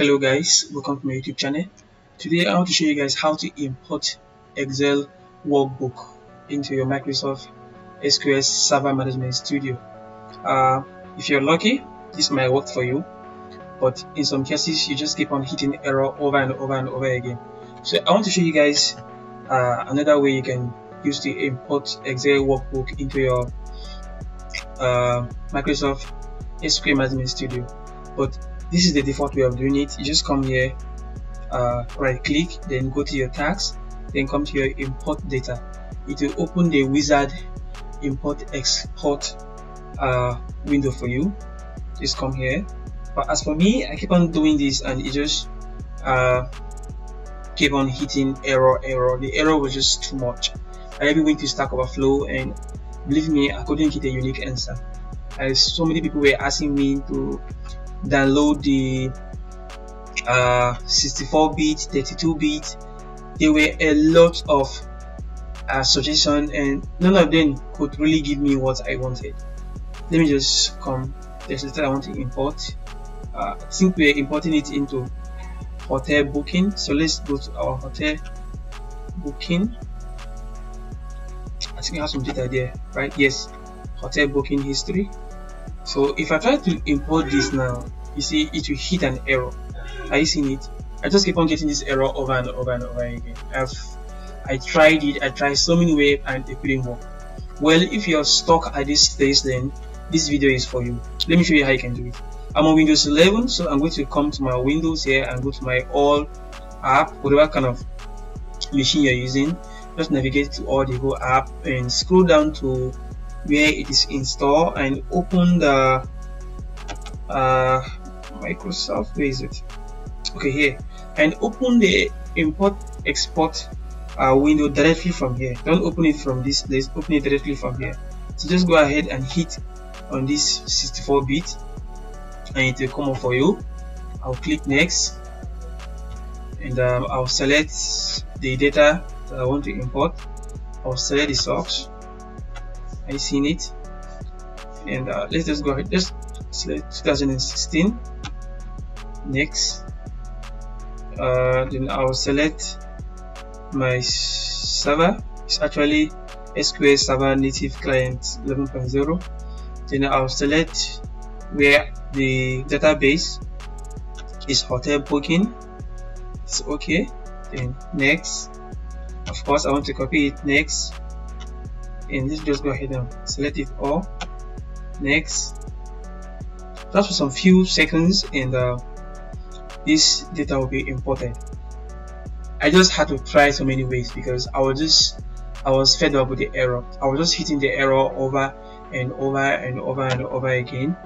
hello guys welcome to my youtube channel. Today i want to show you guys how to import excel workbook into your microsoft sql server management studio. Uh, if you're lucky this might work for you but in some cases you just keep on hitting error over and over and over again. So i want to show you guys uh, another way you can use to import excel workbook into your uh, microsoft sql management studio. But this is the default way of doing it. You just come here uh, right click then go to your tasks then come to your import data. It will open the wizard import export uh, window for you. Just come here. But as for me I keep on doing this and it just uh, keep on hitting error error. The error was just too much. I even went to Stack Overflow and believe me I couldn't get a unique answer. As so many people were asking me to download the 64-bit, 32-bit. There were a lot of uh, suggestions and none of them could really give me what I wanted. Let me just come. There's I want to import. Uh, I think we're importing it into hotel booking. So let's go to our hotel booking. I think I have some data there, right? Yes, hotel booking history. So if I try to import this now, you see it will hit an error. Are you seeing it? I just keep on getting this error over and over and over again. I've I tried it, I tried so many ways and it couldn't work. Well, if you're stuck at this stage, then this video is for you. Let me show you how you can do it. I'm on Windows 11, so I'm going to come to my Windows here and go to my All app, whatever kind of machine you're using. Just navigate to all the whole app and scroll down to where it is installed and open the uh, Microsoft where is it? Okay here. And open the import export uh, window directly from here. Don't open it from this place open it directly from here. So just go ahead and hit on this 64 bit and it will come up for you. I'll click next and um, I'll select the data that I want to import. I'll select the source. I seen it? And uh, let's just go ahead just select 2016 next. Uh, then I'll select my server. It's actually SQL Server Native Client 11.0 then I'll select where the database is hotel booking. It's okay. Then next. Of course I want to copy it next. And let's just go ahead and select it all. Next. Just for some few seconds and uh, this data will be imported I just had to try so many ways because I was just I was fed up with the error. I was just hitting the error over and over and over and over again.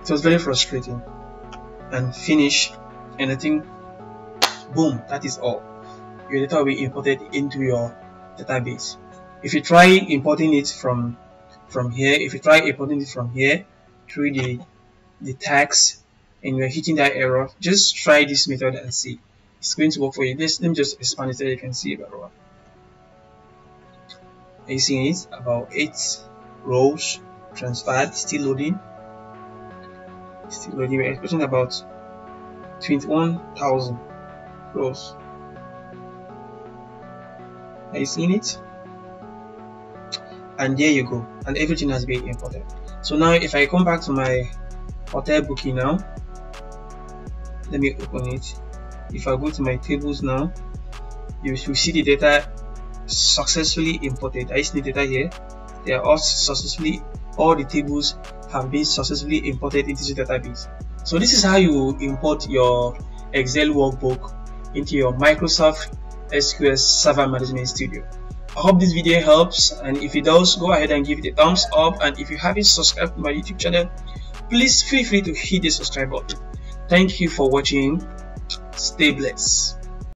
It was very frustrating. And finish and I think boom that is all. Your data will be imported into your database. If you try importing it from from here if you try importing it from here through the the tasks and you're hitting that error just try this method and see. It's going to work for you. Let me just expand it so you can see better are you seeing it? About eight rows transferred still loading. Still loading we're expecting about 21,000 rows. Are you seeing it? And there you go. And everything has been imported. So now if I come back to my hotel booking now let me open it. If I go to my tables now you should see the data successfully imported. I see the data here. They are all successfully all the tables have been successfully imported into the database. So this is how you import your Excel workbook into your Microsoft SQL Server Management Studio. I hope this video helps and if it does go ahead and give it a thumbs up. And if you haven't subscribed to my YouTube channel please feel free to hit the subscribe button thank you for watching. Stay blessed